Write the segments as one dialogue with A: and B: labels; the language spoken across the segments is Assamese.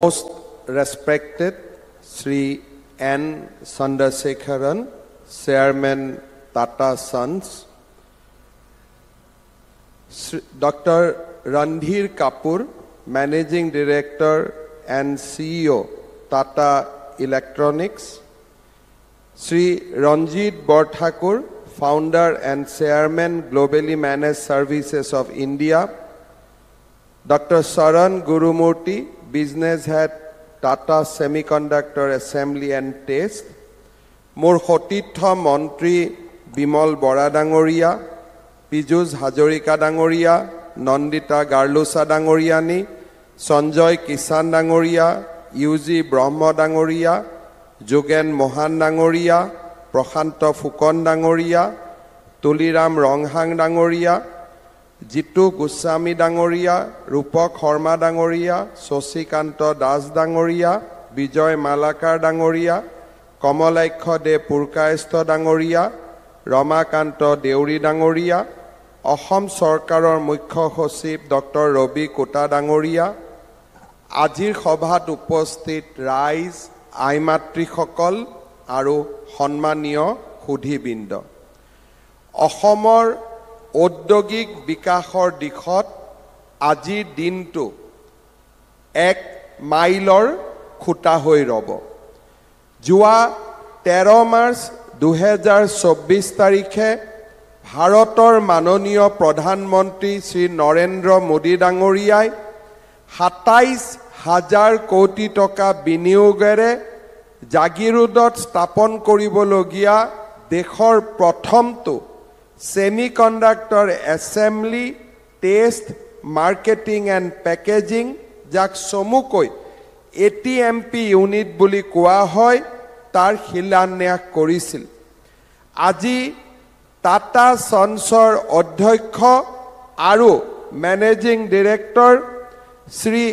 A: Most respected Sri N. Sandasekharan, Chairman Tata Sons, Dr. Randhir Kapoor, Managing Director and CEO, Tata Electronics, Sri Ranjit Borthakur, Founder and Chairman, Globally Managed Services of India, Dr. Saran Gurumurti, Business Head, Tata Semiconductor Assembly and Test, মোৰ সতীৰ্থ মন্ত্ৰী বিমল বৰা ডাঙৰীয়া পীযুষ হাজৰিকা ডাঙৰীয়া নন্দিতা গাৰ্লোচা ডাঙৰীয়ানী সঞ্জয় কিষাণ ডাঙৰীয়া ইউ জি ব্ৰহ্ম ডাঙৰীয়া যোগেন মহান ডাঙৰীয়া প্ৰশান্ত ফুকন ডাঙৰীয়া তুলিৰাম ৰংহাং ডাঙৰীয়া জিতু গোস্বামী ডাঙৰীয়া ৰূপক শৰ্মা ডাঙৰীয়া শশীকান্ত দাস ডাঙৰীয়া বিজয় মালাকাৰ ডাঙৰীয়া কমলাক্ষ দে পুৰকায়স্থ ডাঙৰীয়া ৰমাকান্ত দেউৰী ডাঙৰীয়া অসম চৰকাৰৰ মুখ্য সচিব ডক্টৰ ৰবি কোটা ডাঙৰীয়া আজিৰ সভাত উপস্থিত ৰাইজ আই মাতৃসকল আৰু সন্মানীয় সুধীবৃন্দ। অসমৰ ঔদ্যোগিক বিকাশৰ দিশত আজিৰ দিনটো এক মাইলৰ খুঁটা হৈ ৰ'ব। যোৱা তেৰ মাৰ্চ দুহেজাৰ চৌব্বিছ তাৰিখে ভাৰতৰ মাননীয় প্ৰধানমন্ত্ৰী শ্ৰী নৰেন্দ্ৰ মোদী ডাঙৰীয়াই সাতাইছ হাজাৰ কোটি টকা বিনিয়োগেৰে জাগিৰোডত স্থাপন কৰিবলগীয়া দেশৰ প্ৰথমটো semiconductor assembly test marketing and packaging যাক চমুকৈ A T M P unit বুলি কোৱা হয় তাৰ শিলান্যাস কৰিছিল। আজি টাটা চন্সৰ অধ্যক্ষ আৰু managing director Shri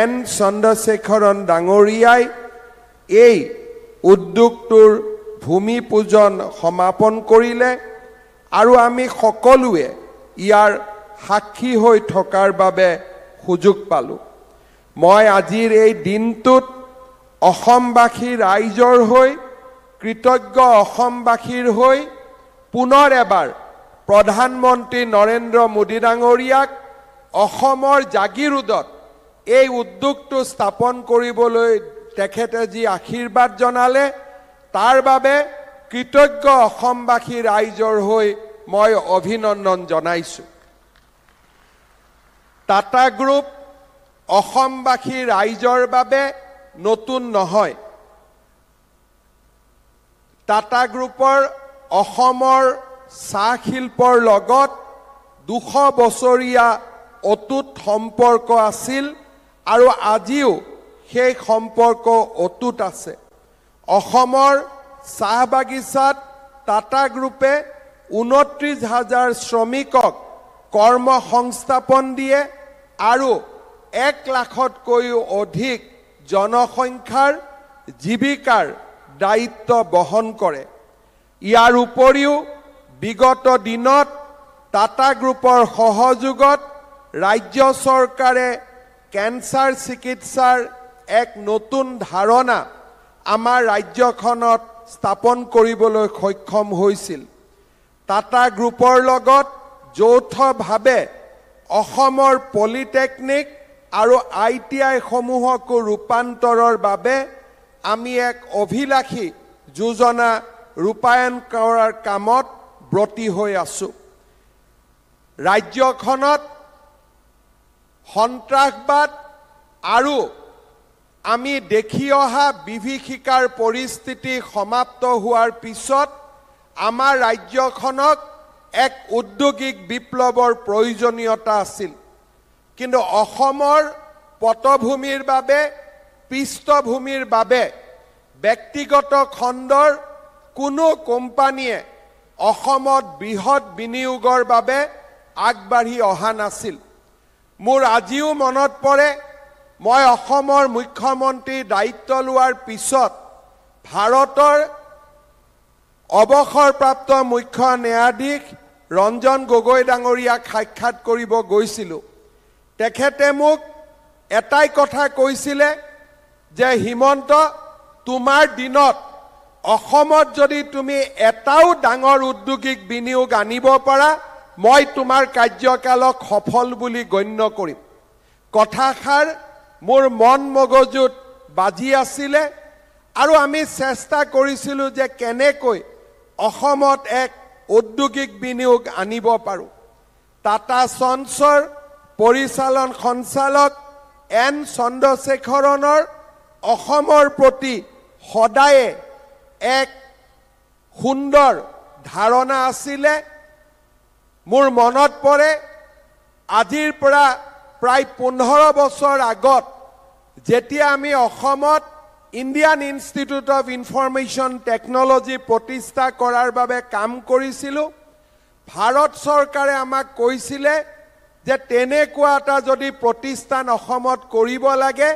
A: N Chandrasekaran ডাঙৰীয়াই এই উদ্যোগটোৰ ভূমি পূজন সমাপন কৰিলে। আৰু আমি সকলোৱে ইয়াৰ সাক্ষী হৈ থকাৰ বাবে সুযোগ পালোঁ। মই আজিৰ এই দিনটোত অসমবাসী ৰাইজৰ হৈ কৃতজ্ঞ অসমবাসীৰ হৈ পুনৰ এবাৰ প্ৰধানমন্ত্ৰী নৰেন্দ্ৰ মোদী ডাঙৰীয়াক অসমৰ জাগিৰোডত এই উদ্যোগটো স্থাপন কৰিবলৈ তেখেতে যি আশীৰ্বাদ জনালে তাৰ বাবে কৃতজ্ঞ অসমবাসী ৰাইজৰ হৈ মই অভিনন্দন জনাইছোঁ। টাটা গ্ৰুপ অসমবাসী ৰাইজৰ বাবে নতুন নহয়। টাটা গ্ৰুপৰ অসমৰ চাহ শিল্পৰ লগত দুশ বছৰীয়া অটুট সম্পৰ্ক আছিল আৰু আজিও সেই সম্পৰ্ক অটুট আছে। অসমৰ চাহ বাগিচাত টাটা গ্ৰুপে ঊনত্ৰিছ হাজাৰ শ্ৰমিকক কৰ্ম সংস্থাপন দিয়ে আৰু এক লাখতকৈও অধিক জনসংখ্যাৰ জীৱিকাৰ দায়িত্ব বহন কৰে। ইয়াৰ উপৰিও বিগত দিনত টাটা গ্ৰুপৰ সহযোগত ৰাজ্য চৰকাৰে কেঞ্চাৰ চিকিৎসাৰ এক নতুন ধাৰণা আমাৰ ৰাজ্যখনত স্থাপন কৰিবলৈ সক্ষম হৈছিল। টাটা গ্ৰুপৰ লগত যৌথভাৱে অসমৰ পলিটেকনিক আৰু আই টি আইসমূহকো ৰূপান্তৰৰ বাবে আমি এক অভিলাষী যোজনা ৰূপায়ণ কৰাৰ কামত ব্ৰতী হৈ আছোঁ। ৰাজ্যখনত সন্ত্ৰাসবাদ আৰু আমি দেখি অহা বিভীষিকাৰ পৰিস্থিতি সমাপ্ত হোৱাৰ পিছত আমাৰ ৰাজ্যখনক এক উদ্যোগিক বিপ্লৱৰ প্ৰয়োজনীয়তা আছিল। কিন্তু অসমৰ পটভূমিৰ বাবে পৃষ্ঠভূমিৰ বাবে ব্যক্তিগত খণ্ডৰ কোনো কোম্পানীয়ে অসমত বৃহৎ বিনিয়োগৰ বাবে আগবাঢ়ি অহা নাছিল। মোৰ আজিও মনত পৰে মই অসমৰ মুখ্যমন্ত্ৰীৰ দায়িত্ব লোৱাৰ পিছত ভাৰতৰ অৱসৰপ্ৰাপ্ত মুখ্য ন্যায়াধীশ ৰঞ্জন গগৈ ডাঙৰীয়াক সাক্ষাৎ কৰিব গৈছিলোঁ। তেখেতে মোক এটাই কথা কৈছিলে যে হিমন্ত তোমাৰ দিনত অসমত যদি তুমি এটাও ডাঙৰ উদ্যোগিক বিনিয়োগ আনিব পাৰা মই তোমাৰ কাৰ্যকালক সফল বুলি গণ্য কৰিম। কথাষাৰ মোৰ মন মগজুত বাজি আছিলে আৰু আমি চেষ্টা কৰিছিলোঁ যে কেনেকৈ অসমত এক ঔদ্যোগিক বিনিয়োগ আনিব পাৰোঁ। টাটা চন্সৰ পৰিচালন সঞ্চালক এন চন্দ্ৰশেখৰণৰ অসমৰ প্ৰতি সদায়ে এক সুন্দৰ ধাৰণা আছিলে। মোৰ মনত পৰে আজিৰ পৰা প্ৰায় পোন্ধৰ বছৰ আগত যেতিয়া আমি অসমত Indian institute of information technology প্ৰতিষ্ঠা কৰাৰ বাবে কাম কৰিছিলোঁ। ভাৰত চৰকাৰে আমাক কৈছিলে যে তেনেকুৱা এটা যদি প্ৰতিষ্ঠান অসমত কৰিব লাগে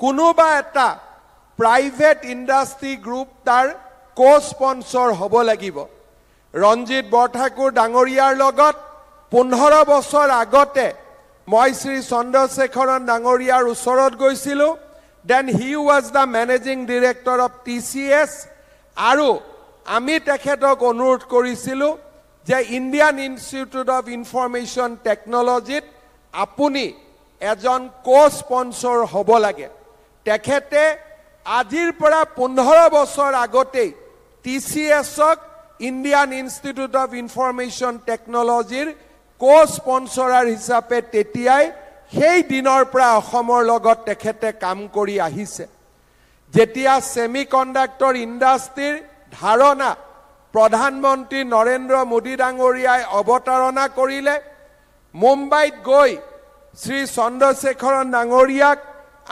A: কোনোবা এটা প্ৰাইভেট ইণ্ডাষ্ট্ৰী গ্ৰুপ তাৰ কো স্পনচৰ হ'ব লাগিব। ৰঞ্জিত বৰঠাকুৰ ডাঙৰীয়াৰ লগত পোন্ধৰ বছৰ আগতে মই শ্ৰী চন্দ্ৰশেখৰণ ডাঙৰীয়াৰ ওচৰত গৈছিলোঁ। Then he was the managing director of T C S আৰু আমি তেখেতক অনুৰোধ কৰিছিলোঁ যে ইণ্ডিয়ান ইনষ্টিটিউট অফ ইনফৰমেশ্যন টেকনলজিত আপুনি এজন কো স্পনচৰ হ'ব লাগে। তেখেতে আজিৰ পৰা পোন্ধৰ বছৰ আগতেই টি চি এছক ইণ্ডিয়ান ইনষ্টিটিউট অফ ইনফৰমেশ্যন টেকনলজিৰ কো স্পনচৰাৰ হিচাপে তেতিয়াই সেই দিনৰ পৰা অসমৰ লগত তেখেতে কাম কৰি আহিছে। যেতিয়া ছেমি কণ্ডাক্টৰ ইণ্ডাষ্ট্ৰীৰ ধাৰণা প্ৰধানমন্ত্ৰী নৰেন্দ্ৰ মোদী ডাঙৰীয়াই অৱতাৰণা কৰিলে মুম্বাইত গৈ শ্ৰী চন্দ্ৰশেখৰণ ডাঙৰীয়াক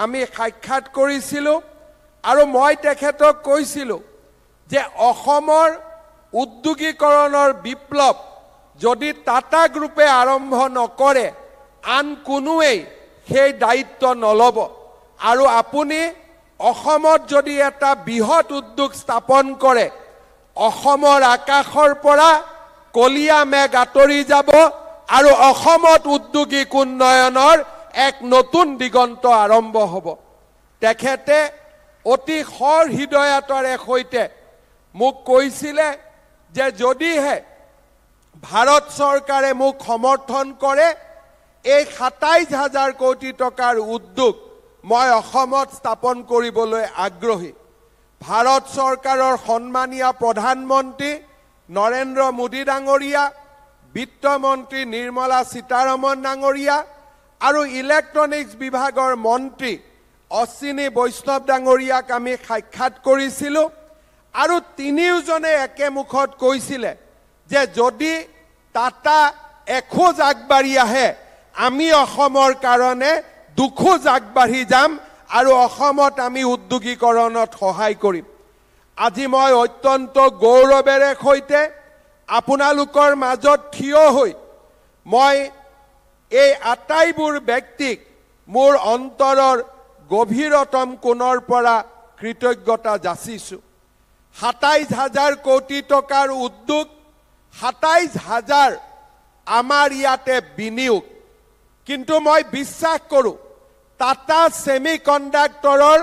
A: আমি সাক্ষাৎ কৰিছিলোঁ আৰু মই তেখেতক কৈছিলোঁ যে অসমৰ উদ্যোগীকৰণৰ বিপ্লৱ যদি টাটা গ্ৰুপে আৰম্ভ নকৰে আন কোনোৱেই সেই দায়িত্ব নল'ব। আৰু আপুনি অসমত যদি এটা বৃহৎ উদ্যোগ স্থাপন কৰে অসমৰ আকাশৰ পৰা কলীয়া মেঘ আঁতৰি যাব আৰু অসমত উদ্যোগিক উন্নয়নৰ এক নতুন দিগন্ত আৰম্ভ হ'ব। তেখেতে অতি সৰ হৃদয়তাৰে সৈতে মোক কৈছিলে যে যদিহে ভাৰত চৰকাৰে মোক সমৰ্থন কৰে এই সাতাইছ হাজাৰ কোটি টকাৰ উদ্যোগ মই অসমত স্থাপন কৰিবলৈ আগ্ৰহী। ভাৰত চৰকাৰৰ সন্মানীয় প্ৰধানমন্ত্ৰী নৰেন্দ্ৰ মোদী ডাঙৰীয়া বিত্তমন্ত্ৰী নিৰ্মলা সীতাৰমন ডাঙৰীয়া আৰু ইলেক্ট্ৰনিক্স বিভাগৰ মন্ত্ৰী অশ্বিনী বৈষ্ণৱ ডাঙৰীয়াক আমি সাক্ষাৎ কৰিছিলোঁ আৰু তিনিওজনে একেমুখত কৈছিলে যে যদি টাটা এখোজ আগবাঢ়ি আহে আমি অসমৰ কাৰণে দুখোজ আগবাঢ়ি যাম আৰু অসমত আমি উদ্যোগীকৰণত সহায় কৰিম। আজি মই অত্যন্ত গৌৰৱেৰে সৈতে আপোনালোকৰ মাজত থিয় হৈ মই এই আটাইবোৰ ব্যক্তিক মোৰ অন্তৰৰ গভীৰতম কোণৰ পৰা কৃতজ্ঞতা যাচিছোঁ। সাতাইছ হাজাৰ কোটি টকাৰ উদ্যোগ সাতাইছ হাজাৰ আমাৰ ইয়াতে বিনিয়োগ কিন্তু মই বিশ্বাস কৰোঁ টাটা ছেমি কণ্ডাক্টৰৰ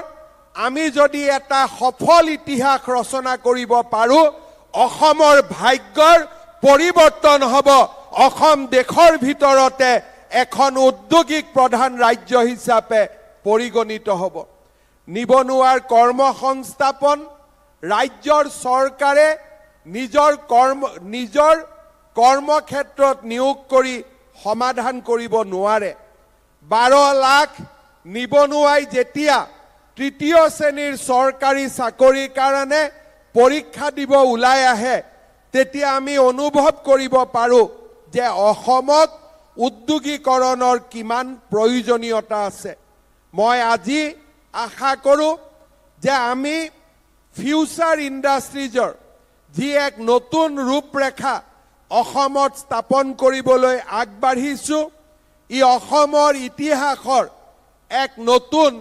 A: আমি যদি এটা সফল ইতিহাস ৰচনা কৰিব পাৰোঁ অসমৰ ভাগ্যৰ পৰিৱৰ্তন হ'ব। অসম দেশৰ ভিতৰতে এখন উদ্যোগিক প্ৰধান ৰাজ্য হিচাপে পৰিগণিত হ'ব। নিবনুৱাৰ কৰ্মসংস্থাপন ৰাজ্যৰ চৰকাৰে নিজৰ কৰ্ম নিজৰ কৰ্মক্ষেত্ৰত নিয়োগ কৰি সমাধান কৰিব নোৱাৰে। বাৰ লাখ নিবনুৱাই যেতিয়া তৃতীয় শ্ৰেণীৰ চৰকাৰী চাকৰিৰ কাৰণে পৰীক্ষা দিব ওলাই আহে তেতিয়া আমি অনুভৱ কৰিব পাৰোঁ যে অসমত উদ্যোগীকৰণৰ কিমান প্ৰয়োজনীয়তা আছে। মই আজি আশা কৰোঁ যে আমি ফিউচাৰ ইণ্ডাষ্ট্ৰিজৰ যি এক নতুন ৰূপৰেখা অসমত স্থাপন কৰিবলৈ আগবাঢ়িছোঁ ই অসমৰ ইতিহাসৰ এক নতুন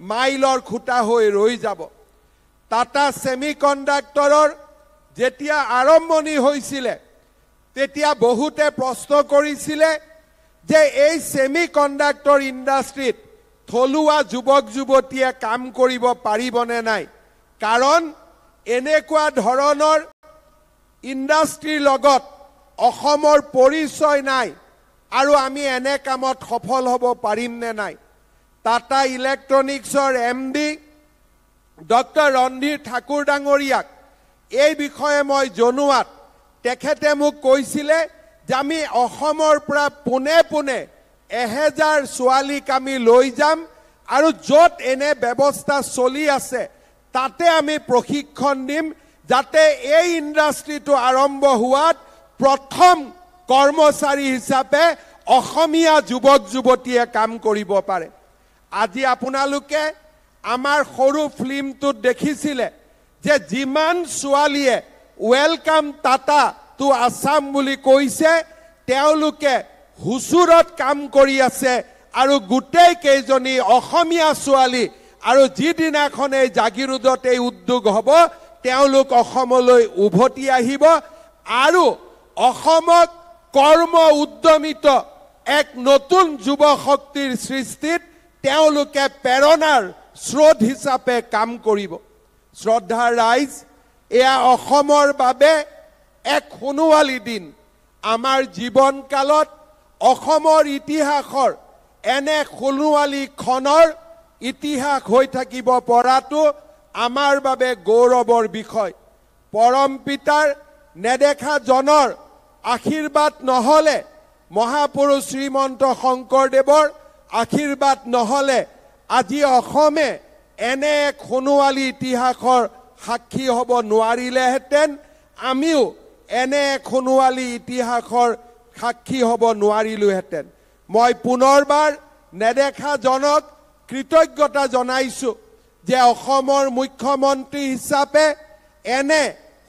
A: মাইলৰ খুঁটা হৈ ৰৈ যাব। টাটা ছেমি কণ্ডাক্টৰৰ যেতিয়া আৰম্ভণি হৈছিলে তেতিয়া বহুতে প্ৰশ্ন কৰিছিলে যে এই ছেমি কণ্ডাক্টৰ ইণ্ডাষ্ট্ৰীত থলুৱা যুৱক যুৱতীয়ে কাম কৰিব পাৰিবনে নাই? কাৰণ এনেকুৱা ধৰণৰ ইণ্ডাষ্ট্ৰীৰ লগত অসমৰ পৰিচয় নাই। আৰু আমি এনে কামত সফল হ'ব পাৰিম নে নাই? Tata ইলেক্ট্ৰনিক্সৰ M D doctor Ranadhir Thakur ডাঙৰীয়াক এই বিষয়ে মই জনোৱাত তেখেতে মোক কৈছিলে যে আমি অসমৰ পৰা পোনে পোনে এহেজাৰ ছোৱালীক আমি লৈ যাম আৰু য'ত এনে ব্যৱস্থা চলি আছে তাতে আমি প্ৰশিক্ষণ দিম যাতে এই ইণ্ডাষ্ট্ৰীটো আৰম্ভ হোৱাত প্ৰথম কৰ্মচাৰী হিচাপে অসমীয়া যুৱক যুৱতীয়ে কাম কৰিব পাৰে। আজি আপোনালোকে আমাৰ সৰু ফিল্মটোত দেখিছিলে যে যিমান ছোৱালীয়ে ৱেলকাম টাটা টু আছাম বুলি কৈছে তেওঁলোকে হুচুৰত কাম কৰি আছে আৰু গোটেই কেইজনী অসমীয়া ছোৱালী আৰু যিদিনাখন এই জাগিৰোডত এই উদ্যোগ হ'ব তেওঁলোক অসমলৈ উভতি আহিব আৰু অসমক কৰ্ম উদ্যমিত এক নতুন যুৱ শক্তিৰ সৃষ্টিত তেওঁলোকে প্ৰেৰণাৰ স্ৰোত হিচাপে কাম কৰিব। শ্ৰদ্ধাৰ ৰাইজ এয়া অসমৰ বাবে এক সোণোৱালী দিন। আমাৰ জীৱনকালত অসমৰ ইতিহাসৰ এনে সোণোৱালী ক্ষণৰ ইতিহাস হৈ থাকিব পৰাটো আমাৰ বাবে গৌৰৱৰ বিষয়। পৰম পিতাৰ নেদেখা জনৰ আশীৰ্বাদ নহ'লে মহাপুৰুষ শ্ৰীমন্ত শংকৰদেৱৰ আশীৰ্বাদ নহ'লে আজি অসমে এনে এক সোণোৱালী ইতিহাসৰ সাক্ষী হ'ব নোৱাৰিলেহেঁতেন আমিও এনে এক সোণোৱালী ইতিহাসৰ সাক্ষী হ'ব নোৱাৰিলোহেঁতেন। মই পুনৰবাৰ নেদেখা জনক কৃতজ্ঞতা জনাইছোঁ যে অসমৰ মুখ্যমন্ত্ৰী হিচাপে এনে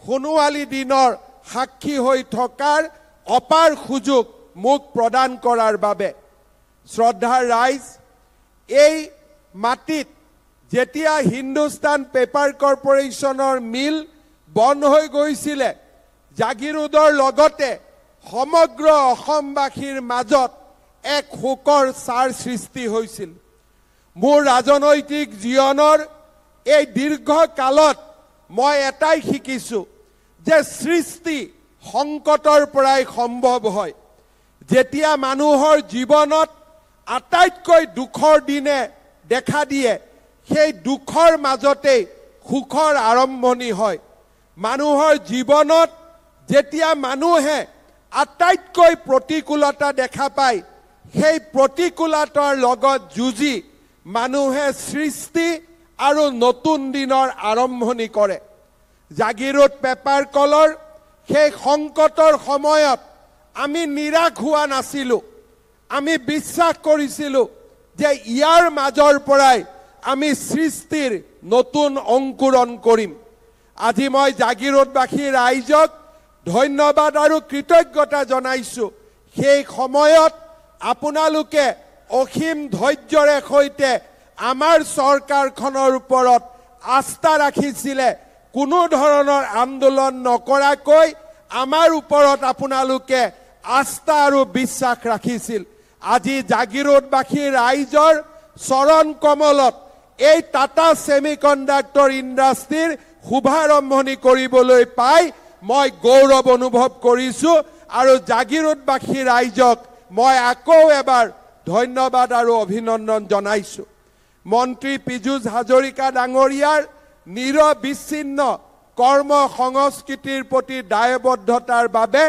A: সোণোৱালী দিনৰ সাক্ষী হৈ থকাৰ অপাৰ সুযোগ মোক প্ৰদান কৰাৰ বাবে শ্ৰদ্ধাৰ ৰাইজ এই মাটিত যেতিয়া হিন্দুস্তান পেপাৰ কৰ্পৰেশ্যনৰ মিল বন্ধ হৈ গৈছিলে জাগিৰোডৰ লগতে সমগ্ৰ অসমবাসীৰ মাজত এক শোকৰ ছাৰ সৃষ্টি হৈছিল। মোৰ ৰাজনৈতিক জীৱনৰ এই দীৰ্ঘকালত মই এটাই শিকিছোঁ যে সৃষ্টি সংকটৰ পৰাই সম্ভৱ হয় যেতিয়া মানুহৰ জীৱনত আটাইতকৈ দুখৰ দিনে দেখা দিয়ে সেই দুখৰ মাজতেই সুখৰ আৰম্ভণি হয়। মানুহৰ জীৱনত যেতিয়া মানুহে আটাইতকৈ প্ৰতিকূলতা দেখা পায় সেই প্ৰতিকূলতাৰ লগত যুঁজি মানুহে সৃষ্টি আৰু নতুন দিনৰ আৰম্ভণি কৰে। জাগিৰোড পেপাৰ কলৰ সেই সংকটৰ সময়ত আমি নিৰাশ হোৱা নাছিলোঁ। আমি বিশ্বাস কৰিছিলোঁ যে ইয়াৰ মাজৰ পৰাই আমি সৃষ্টিৰ নতুন অংকুৰণ কৰিম। আজি মই জাগিৰোডবাসী ৰাইজক ধন্যবাদ আৰু কৃতজ্ঞতা জনাইছোঁ। সেই সময়ত আপোনালোকে অসীম ধৈৰ্যৰে সৈতে আমাৰ চৰকাৰখনৰ ওপৰত আস্থা ৰাখিছিলে কোনো ধৰণৰ আন্দোলন নকৰাকৈ আমাৰ ওপৰত আপোনালোকে আস্থা আৰু বিশ্বাস ৰাখিছিল। আজি জাগিৰোডবাসী ৰাইজৰ চৰণ কমলত এই টাটা ছেমি কণ্ডাক্টৰ ইণ্ডাষ্ট্ৰীৰ শুভাৰম্ভণি কৰিবলৈ পাই মই গৌৰৱ অনুভৱ কৰিছোঁ আৰু জাগিৰোডবাসী ৰাইজক মই আকৌ এবাৰ ধন্যবাদ আৰু অভিনন্দন জনাইছোঁ। মন্ত্ৰী পীযুষ হাজৰিকা ডাঙৰীয়াৰ নিৰবিচ্ছিন্ন কৰ্ম সংস্কৃতিৰ প্ৰতি দায়বদ্ধতাৰ বাবে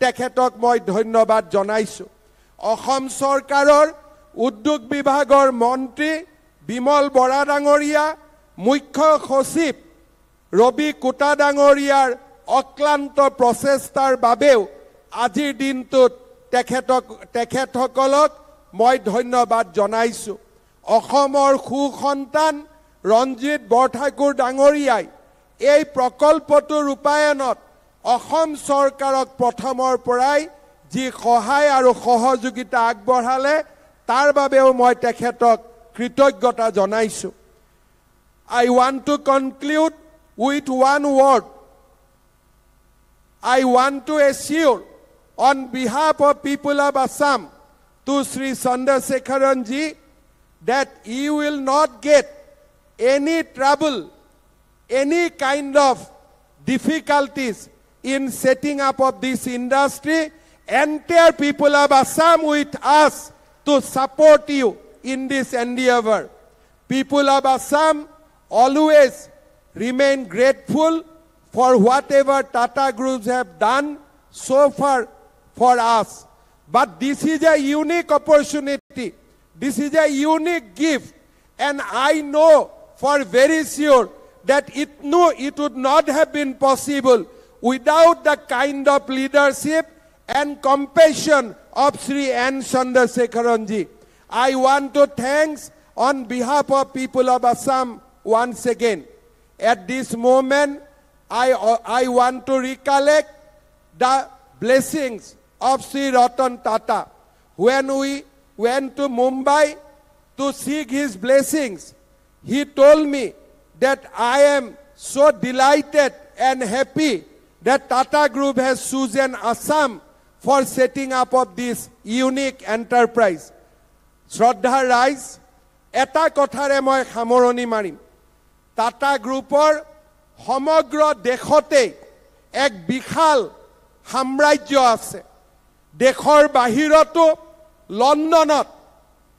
A: তেখেতক মই ধন্যবাদ জনাইছোঁ। অসম চৰকাৰৰ উদ্যোগ বিভাগৰ মন্ত্ৰী বিমল বৰা ডাঙৰীয়া মুখ্য সচিব ৰবি কোটা ডাঙৰীয়াৰ অক্লান্ত প্ৰচেষ্টাৰ বাবেও আজিৰ দিনটোত তেখেতক তেখেতসকলক মই ধন্যবাদ জনাইছোঁ। অসমৰ সুসন্তান ৰঞ্জিত বৰঠাকুৰ ডাঙৰীয়াই এই প্ৰকল্পটো ৰূপায়ণত অসম চৰকাৰক প্ৰথমৰ পৰাই যি সহায় আৰু সহযোগিতা আগবঢ়ালে তাৰ বাবেও মই তেখেতক কৃতজ্ঞতা জনাইছোঁ। I want to conclude with one word want to assure on behalf of people of Assam to Sri Chandrasekharan ji that you will not get any trouble, any kind of difficulties in setting up of this industry. Entire people of Assam with us to support you in this endeavor. People of Assam always remain grateful for whatever Tata groups have done so far for us. But this is a unique opportunity. This is a unique gift. And I know for very sure that it, no, it would not have been possible without the kind of leadership and compassion of Sri N. Chandrasekharanji. I want to thank on behalf of people of Assam once again. At this moment, I, I want to recollect the blessings of Sri Ratan Tata. When we went to Mumbai to seek his blessings, he told me that I am so delighted and happy that Tata Group has chosen Assam for setting up of this unique enterprise. শ্ৰদ্ধা ৰাইজ এটা কথাৰে মই সামৰণি মাৰিম টাটা গ্ৰুপৰ সমগ্ৰ দেশতেই এক বিশাল সাম্ৰাজ্য আছে দেশৰ বাহিৰতো লণ্ডনত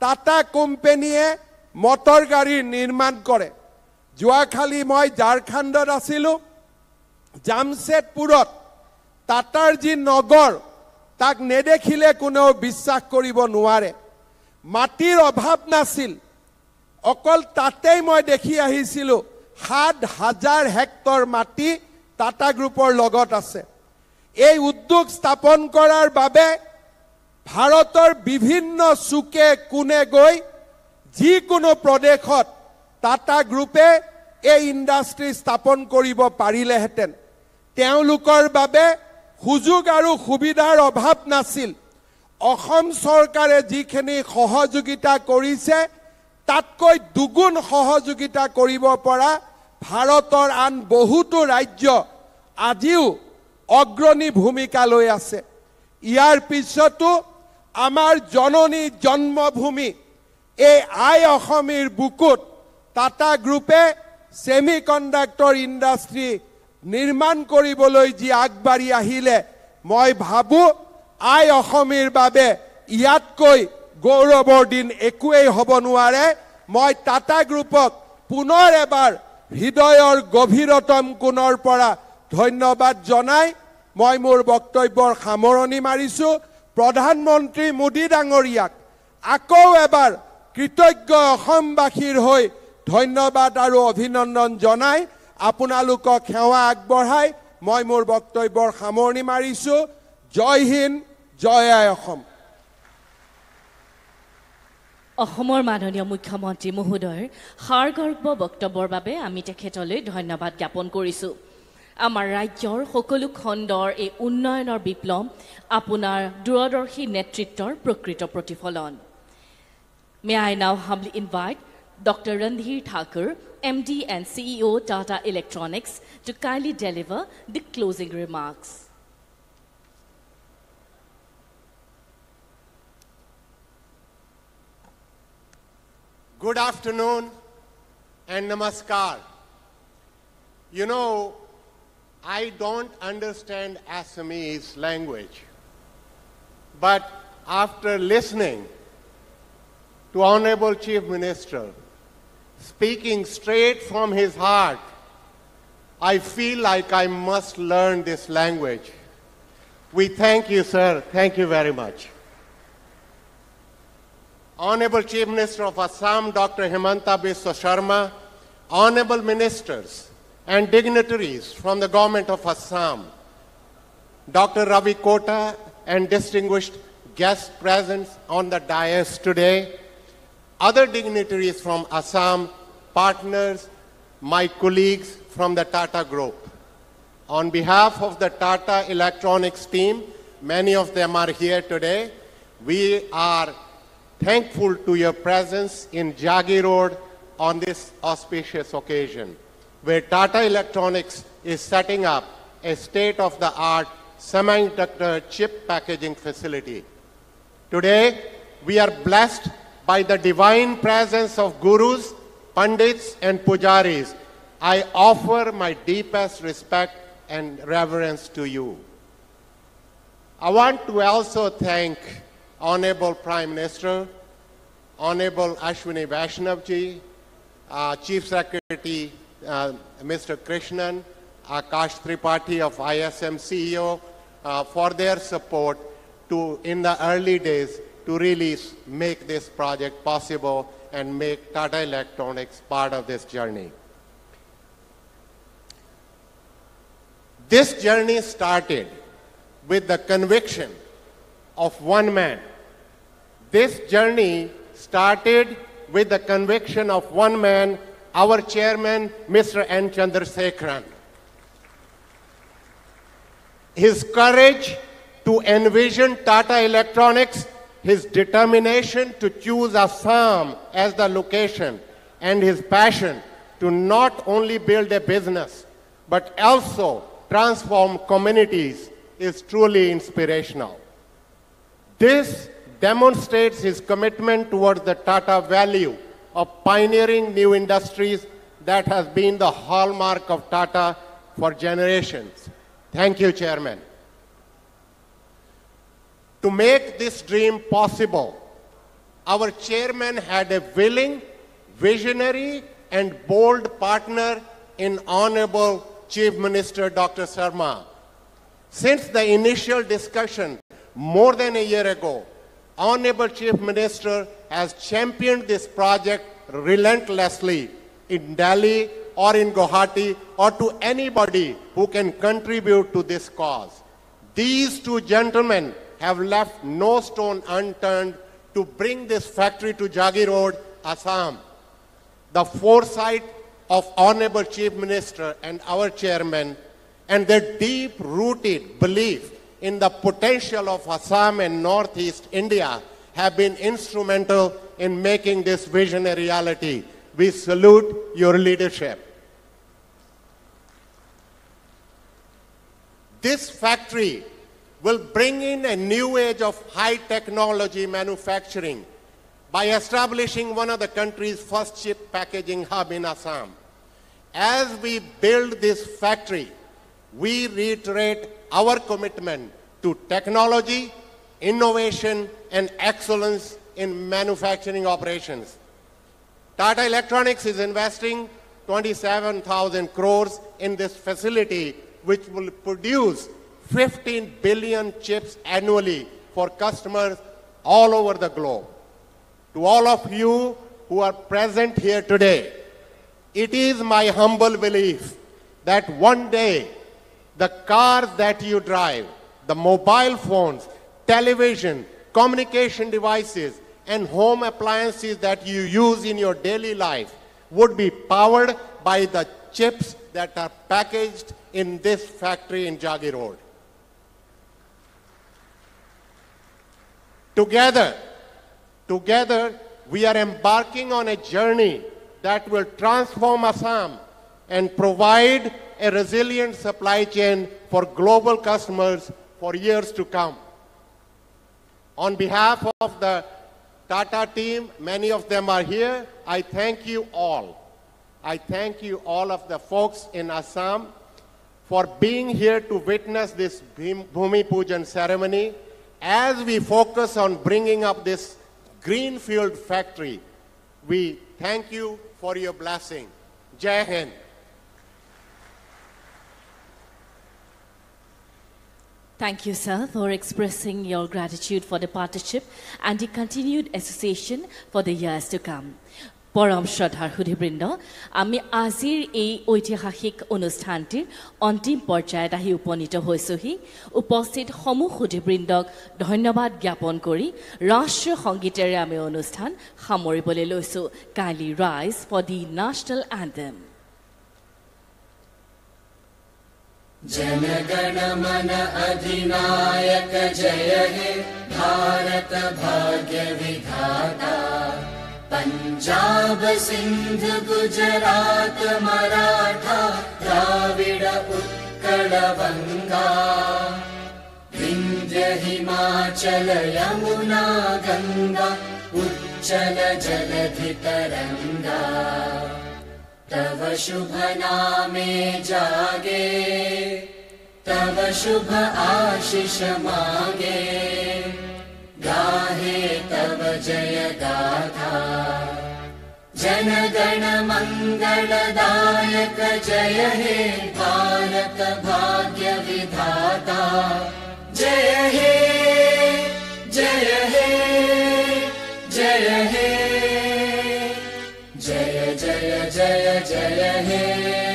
A: টাটা কোম্পেনীয়ে মটৰ গাড়ী নিৰ্মাণ কৰে। যোৱাকালি মই ঝাৰখণ্ডত আছিলোঁ। জামছেদপুৰত টাটাৰ যি নগৰ তাক নেদেখিলে কোনেও বিশ্বাস কৰিব নোৱাৰে। মাটিৰ অভাৱ নাছিল। অকল তাতেই মই দেখি আহিছিলোঁ। সাত হাজাৰ হেক্টৰ মাটি টাটা গ্ৰুপৰ লগত আছে। এই উদ্যোগ স্থাপন কৰাৰ বাবে ভাৰতৰ বিভিন্ন চুকে কোণে গৈ যিকোনো প্ৰদেশত টাটা গ্ৰুপে এই ইণ্ডাষ্ট্ৰী স্থাপন কৰিব পাৰিলেহেঁতেন। তেওঁলোকৰ বাবে সুযোগ আৰু সুবিধাৰ অভাৱ নাছিল। অসম চৰকাৰে যিখিনি সহযোগিতা কৰিছে তাতকৈ দুগুণ সহযোগিতা কৰিব পৰা ভাৰতৰ আন বহুতো ৰাজ্য আজিও অগ্ৰণী ভূমিকা লৈ আছে। ইয়াৰ পিছতো আমাৰ জননী জন্মভূমি এই আই অসমীৰ বুকুত টাটা গ্ৰুপে ছেমি কণ্ডাক্টৰ ইণ্ডাষ্ট্ৰী নিৰ্মাণ কৰিবলৈ যি আগবাঢ়ি আহিলে মই ভাবোঁ আই অসমীৰ বাবে ইয়াতকৈ গৌৰৱৰ দিন একোৱেই হ'ব নোৱাৰে। মই টাটা গ্ৰুপক পুনৰ এবাৰ হৃদয়ৰ গভীৰতম কোণৰ পৰা ধন্যবাদ জনাই মই মোৰ বক্তব্যৰ সামৰণি মাৰিছোঁ। প্ৰধানমন্ত্ৰী মোদী ডাঙৰীয়াক আকৌ এবাৰ কৃতজ্ঞ অসমবাসীৰ হৈ ধন্যবাদ আৰু অভিনন্দন জনাই। আপোনালোকক সেৱা আগবঢ়াই মই মোৰ বক্তব্যৰ সামৰণি মাৰিছোঁ। জয় হিন্দ জয় আই অসম।
B: অসমৰ মাননীয় মুখ্যমন্ত্ৰী মহোদয়ৰ সাৰগৰ্ভ বক্তব্যৰ বাবে আমি তেখেতলৈ ধন্যবাদ জ্ঞাপন কৰিছোঁ। আমাৰ ৰাজ্যৰ সকলো খণ্ডৰ এই উন্নয়নৰ বিপ্লৱ আপোনাৰ দূৰদৰ্শী নেতৃত্বৰ প্ৰকৃত প্ৰতিফলন। May I now humbly invite Dr. Randhir Thakur, MD and CEO Tata Electronics, to kindly deliver the closing remarks.
C: Good afternoon and namaskar. You know, I don't understand Assamese language, but after listening to Honorable Chief Minister speaking straight from his heart, I feel like I must learn this language. We thank you, sir. Thank you very much. Honorable Chief Minister of Assam, Dr. Himanta Biswa Sharma, Honorable Ministers and dignitaries from the Government of Assam, Dr. Ravi Kota and distinguished guests present on the dais today, other dignitaries from Assam, partners, my colleagues from the Tata Group. On behalf of the Tata Electronics team, many of them are here today, we are thankful to your presence in Jagi Road on this auspicious occasion, where Tata Electronics is setting up a state-of-the-art semiconductor chip packaging facility. Today, we are blessed by the divine presence of gurus, pandits, and pujaris, I offer my deepest respect and reverence to you. I want to also thank Honorable Prime Minister, Honorable Ashwini Vaishnavji, uh, Chief Secretary uh, Mr. Krishnan, Akash Tripathi of ISM CEO, uh, for their support to, in the early days, to really make this project possible and make Tata Electronics part of this journey. This journey started with the conviction of one man. This journey started with the conviction of one man, our chairman, Mr. N. Chandrasekharan. His courage to envision Tata Electronics, his determination to choose Assam as the location, and his passion to not only build a business, but also transform communities is truly inspirational. This demonstrates his commitment towards the Tata value of pioneering new industries that has been the hallmark of Tata for generations. Thank you, Chairman. To make this dream possible, our chairman had a willing, visionary, and bold partner in Honorable Chief Minister Dr. Sharma. Since the initial discussion more than a year ago, Honorable Chief Minister has championed this project relentlessly in Delhi or in Guwahati or to anybody who can contribute to this cause. These two gentlemen have left no stone unturned to bring this factory to Jagi Road, Assam. The foresight of Honorable Chief Minister and our chairman and their deep-rooted belief in the potential of Assam and Northeast India have been instrumental in making this vision a reality. We salute your leadership. This factory will bring in a new age of high technology manufacturing by establishing one of the country's first chip packaging hub in Assam. As we build this factory, we reiterate our commitment to technology, innovation, and excellence in manufacturing operations. Tata Electronics is investing 27,000 crores in this facility, which will produce 15 billion chips annually for customers all over the globe. To all of you who are present here today, it is my humble belief that one day the cars that you drive, the mobile phones, television, communication devices, and home appliances that you use in your daily life would be powered by the chips that are packaged in this factory in Jagi Road. Together, together, we are embarking on a journey that will transform Assam and provide a resilient supply chain for global customers for years to come. On behalf of the Tata team, many of them are here, I thank you all. I thank you all of the folks in Assam for being here to witness this Bhumi Pujan ceremony as we focus on bringing up this greenfield factory. We thank you for your blessing. Jai Hind.
B: Thank you, sir, for expressing your gratitude for the partnership and the continued association for the years to come. পৰম শ্ৰদ্ধাৰ সুধীবৃন্দ আমি আজিৰ এই ঐতিহাসিক অনুষ্ঠানটিৰ অন্তিম পৰ্যায়ত আহি উপনীত হৈছোহি উপস্থিত সমূহ সুধীবৃন্দক ধন্যবাদ জ্ঞাপন কৰি ৰাষ্ট্ৰীয় সংগীতেৰে আমি অনুষ্ঠান সামৰিবলৈ লৈছোঁ Kylie rise for the national anthem
D: Jana Gana Mana अधिनायक जय हे भारत भाग्य विधाता पञ्जाब सिन्ध गुजरात मराठा द्राविड उत्कल गङ्गा विन्ध्य हिमाचल यमुना गङ्गा उच्च चञ्चल जलधितरङ्गा तव शुभ नामे जागे तव शुभ आशिष मागे गाहे तव जय जनगण मङ्गलदायक जय हे भारत भाग्य विधाता जय हे जय हे जय हे। जय जय जय जय हे